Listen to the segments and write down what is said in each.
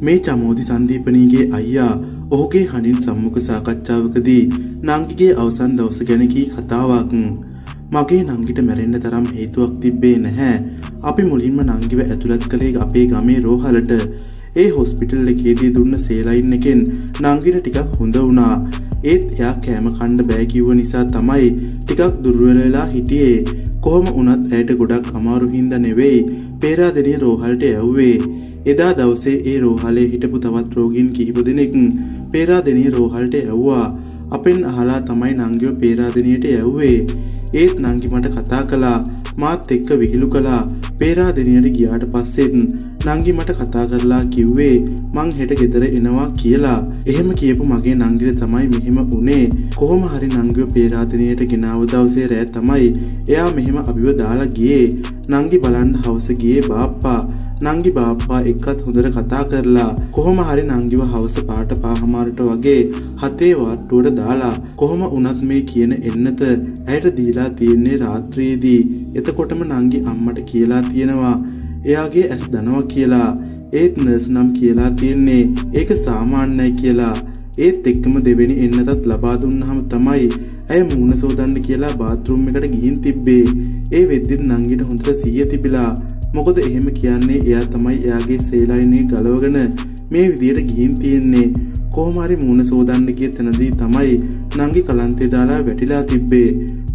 මේ චමෝදි සන්දීපනීගේ අයියා ඔහුගේ හඬින් සම්මුඛ සාකච්ඡාවකදී නංගිගේ අවසන් දවස ගැන කී කතාවක් මගේ නංගිට මැරෙන්න තරම් හේතුවක් තිබ්බේ නැහැ. අපි මුලින්ම නංගිව ඇතුළත් කළේ අපේ ගමේ රෝහලට. ඒ හොස්පිටල් එකේදී දුන්න සේලයින් එකෙන් නංගිට ටිකක් හොඳ වුණා. ඒත් එයා කෑම කණ්ඩ බෑ කිව්ව නිසා තමයි ටිකක් දුර්වල වෙලා හිටියේ. කොහොම වුණත් ඇයට ගොඩක් අමාරු හින්දා නෙවෙයි පේරාදෙණිය රෝහලට යව්වේ. එදා දවසේ ඒ රෝහලේ හිටපු තවත් රෝගීන් කිහිප දෙනෙක් පේරාදෙණිය රෝහලට යව්වා. අපෙන් අහලා තමයි නංගිව පේරාදෙණියට යව්වේ. ඒත් නංගි මට කතා කළා මාත් එක්ක විහිළු කළා පේරාදෙණියට ගියාට පස්සෙත් නංගි මට කතා කරලා කිව්වේ මං හෙට ගෙදර එනවා කියලා. එහෙම කියපු මගේ නංගිට තමයි මෙහෙම වුනේ. කොහොම හරි නංගිව පේරාදෙණියට ගෙනාව දවසේ රෑ තමයි එයා මෙහෙම අපිව දාලා ගියේ. නංගි බලන්න හවස ගියේ බාප්පා. නංගි බාප්පා එක්කත් හොඳට කතා කරලා කොහොම හරි නංගිව හවස පාට පාහමාරට වගේ හතේ වාට්ටුවට දාලා කොහොම වුණත් මේ කියන එන්නත ඇයට දීලා තියෙන්නේ රාත්‍රියේදී එතකොටම නංගි අම්මට කියලා තියෙනවා එයාගේ ඇස් දනවා කියලා ඒත් නර්ස් නම් කියලා තියෙන්නේ ඒක සාමාන්‍යයි කියලා ඒත් එක්කම දෙවෙනි එන්නතත් ලබා දුන්නාම තමයි ඇය මූණ සෝදන්න කියලා බාත්රූම් එකට ගිහින් තිබ්බේ ඒ වෙද්දිත් නංගිට හොඳට සිහිය තිබිලා මොකද එහෙම කියන්නේ එයා තමයි එයාගේ සේලයිනේ ගලවගෙන මේ විදියට ගිහින් තියෙන්නේ. කොහොම හරි මූණ සෝදන්න ගිය තැනදී තමයි නංගි කලන්තේ දාලා වැටිලා තිබ්බේ.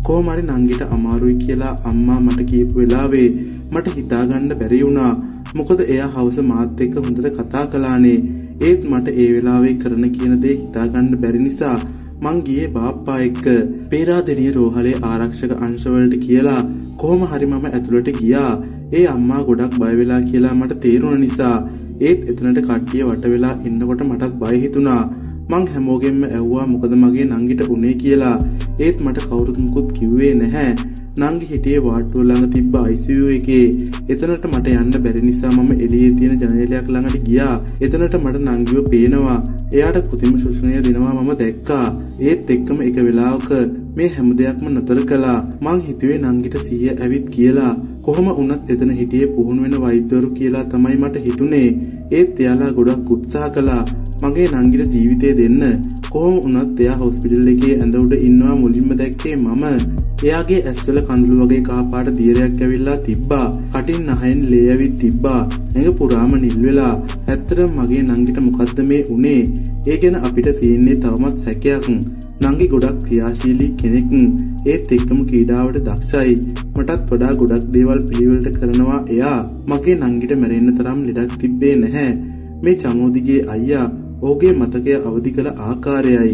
කොහොම හරි නංගිට අමාරුයි කියලා අම්මා මට කියපු වෙලාවේ මට හිතාගන්න බැරි වුණා. මොකද එයා හවස මාත් එක්ක හොඳට කතා කළානේ. ඒත් මට ඒ වෙලාවේ කරන කියන දේ හිතාගන්න බැරි නිසා මං ගියේ බාප්පා එක්ක පේරාදෙණිය රෝහලේ ආරක්ෂක අංශවලට කියලා කොහොම හරි මම ඇතුළට ගියා. ඒ අම්මා ගොඩක් බය වෙලා කියලා මට තේරුණ නිසා ඒත් එතනට කට්ටිය වට වෙලා ඉන්නකොට මටත් බය හිතුණා. මං හැමෝගෙන්ම ඇහුවා මොකද මගේ නංගිට උනේ කියලා. ඒත් මට කවුරුත් මුකුත් කිව්වේ නැහැ. නංගි හිටියේ වාට්ටුව ළඟ තිබ්බ ICU එකේ. එතනට මට යන්න බැරි නිසා මම එළියේ තියෙන ජනේලයක් ළඟට ගියා. එතනට මට නංගිව පේනවා. එයාට කෘතිම ශෝෂණය දෙනවා මම දැක්කා. ඒත් එක්කම එක වෙලාවක මේ හැම දෙයක්ම නතර කළා. මං හිතුවේ නංගිට සිහිය ඇවිත් කියලා. කොහොම වුණත් එතන හිටියේ පුහුණු වෙන වෛද්‍යවරු කියලා තමයි මට හිතුනේ. ඒත් එයාලා ගොඩක් උත්සාහ කළා මගේ නංගිට ජීවිතේ දෙන්න. කොහොම වුණත් එයා හොස්පිටල් එකේ ඇඳ උඩ ඉන්නවා මුලින්ම දැක්කේ මම. එයාගේ ඇස්වල කඳුළු වගේ කහපාට දියරයක් ඇවිල්ලා තිබ්බා. කටින් නහයෙන් ලේ ඇවිත් තිබ්බා. ඇඟ පුරාම නිල් වෙලා. ඇත්තටම මගේ නංගිට මොකද්ද මේ උනේ? ඒ ගැන අපිට තියෙන්නේ තවමත් සැකයක්. නංගි ගොඩක් ක්‍රියාශීලී කෙනෙක්. ඒත් එක්කම ක්‍රීඩාවට දක්ෂයි. මටත් වඩා ගොඩක් දේවල් පිළිවෙලට කරනවා එයා. මගේ නංගිට මැරෙන්න තරම් ලෙඩක් තිබ්බේ නැහැ. මේ චමෝදිගේ අයියා ඔහුගේ මතකය අවදි කළ ආකාරයයි